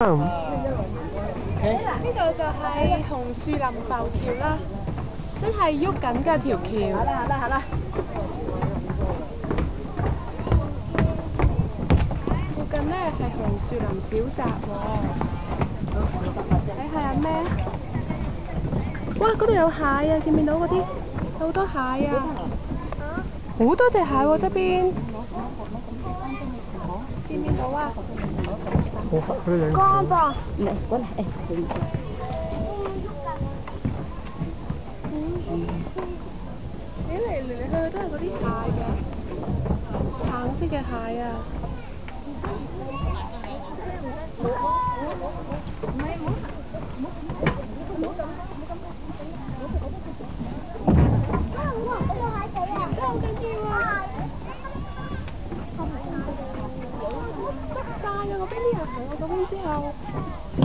呢度就係紅樹林浮橋啦，真係喐緊㗎條橋。好啦好啦好啦。附近呢係紅樹林小澤喎，睇下咩？哇！嗰度有蟹啊，見唔見到嗰啲？好多蟹啊！好多隻蟹喎側邊，光噃。嚟，過嚟，誒，對唔住。你嚟嚟嚟去去都系嗰啲蟹嘅，橙色嘅蟹啊！好緊要啊！執晒啊！嗰邊啲人行我嗰邊之後。